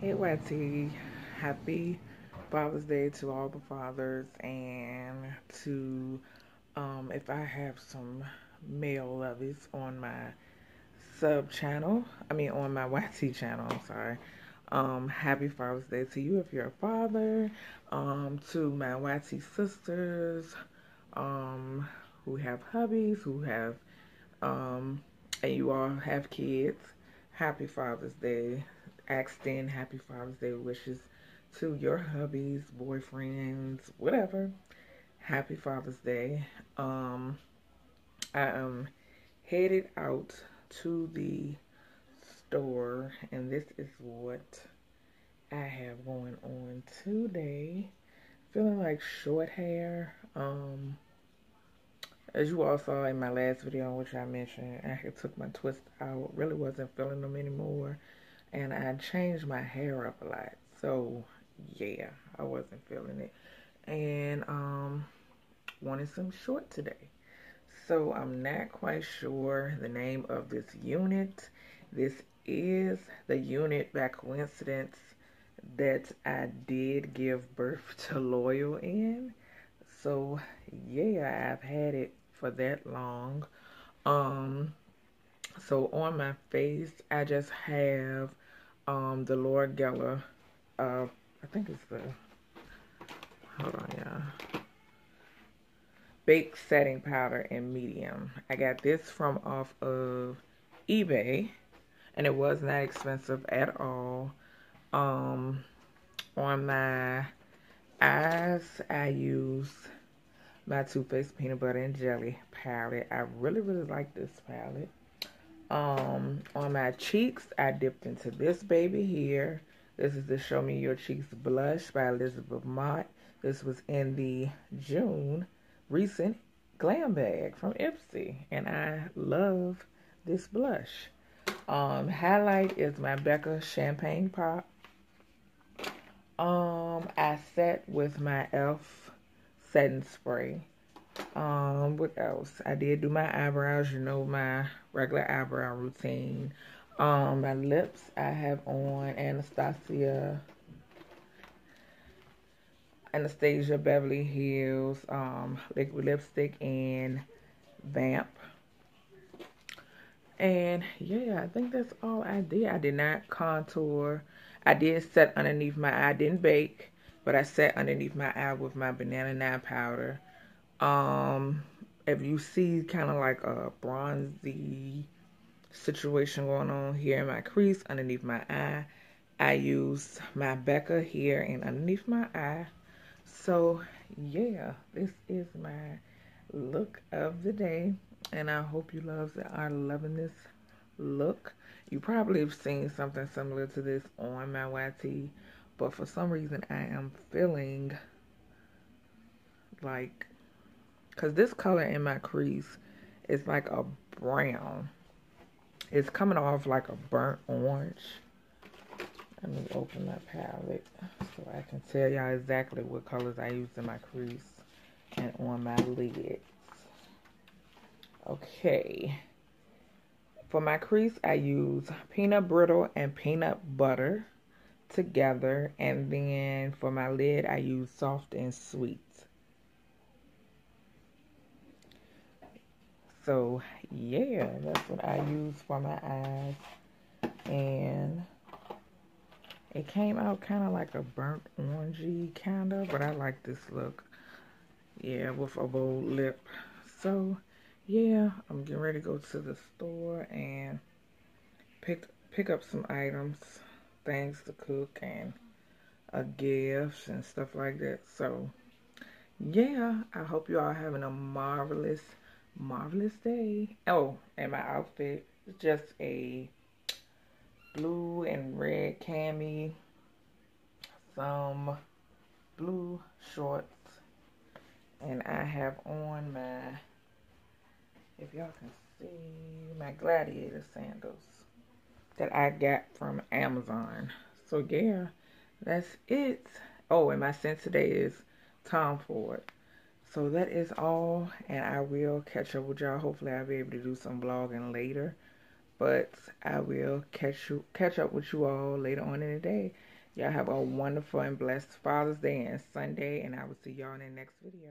Hey YT, happy Father's Day to all the fathers and to um, if I have some male lovies on my sub channel, I mean on my YT channel, I'm sorry. Um, happy Father's Day to you if you're a father, um, to my YT sisters, um, who have hubbies, who have, um, and you all have kids. Happy Father's Day extend happy Father's Day wishes to your hubbies, boyfriends, whatever. Happy Father's Day. Um, I am headed out to the store, and this is what I have going on today. Feeling like short hair. Um, as you all saw in my last video, which I mentioned, I took my twist out. Really wasn't feeling them anymore and I changed my hair up a lot. So yeah, I wasn't feeling it. And um wanted some short today. So I'm not quite sure the name of this unit. This is the unit by coincidence that I did give birth to Loyal in. So yeah, I've had it for that long. Um so on my face, I just have um, the Laura Geller. Uh, I think it's the, hold on, yeah. Baked setting powder in medium. I got this from off of eBay. And it was not expensive at all. Um, on my eyes, I use my Too Faced Peanut Butter and Jelly palette. I really, really like this palette. Um, on my cheeks, I dipped into this baby here. This is the Show Me Your Cheeks Blush by Elizabeth Mott. This was in the June recent glam bag from Ipsy. And I love this blush. Um, highlight is my Becca Champagne Pop. Um, I set with my e.l.f. setting spray. Um, what else? I did do my eyebrows, you know, my regular eyebrow routine. Um, my lips, I have on Anastasia, Anastasia Beverly Hills, um, liquid lipstick and Vamp. And yeah, I think that's all I did. I did not contour. I did set underneath my eye. I didn't bake, but I set underneath my eye with my banana nine powder. Um, if you see kind of like a bronzy situation going on here in my crease underneath my eye, I use my Becca here and underneath my eye. So yeah, this is my look of the day. And I hope you love are loving this look. You probably have seen something similar to this on my YT. But for some reason I am feeling like because this color in my crease is like a brown. It's coming off like a burnt orange. Let me open my palette so I can tell y'all exactly what colors I use in my crease and on my lids. Okay. For my crease, I use peanut brittle and peanut butter together. And then for my lid, I use soft and sweet. So yeah, that's what I use for my eyes. And it came out kind of like a burnt orangey kind of, but I like this look. Yeah, with a bold lip. So yeah, I'm getting ready to go to the store and pick pick up some items, things to cook and a gifts and stuff like that. So yeah, I hope you all having a marvelous marvelous day. Oh, and my outfit is just a blue and red cami, some blue shorts, and I have on my, if y'all can see, my gladiator sandals that I got from Amazon. So yeah, that's it. Oh, and my scent today is Tom Ford. So that is all, and I will catch up with y'all. Hopefully, I'll be able to do some vlogging later. But I will catch you catch up with you all later on in the day. Y'all have a wonderful and blessed Father's Day and Sunday, and I will see y'all in the next video.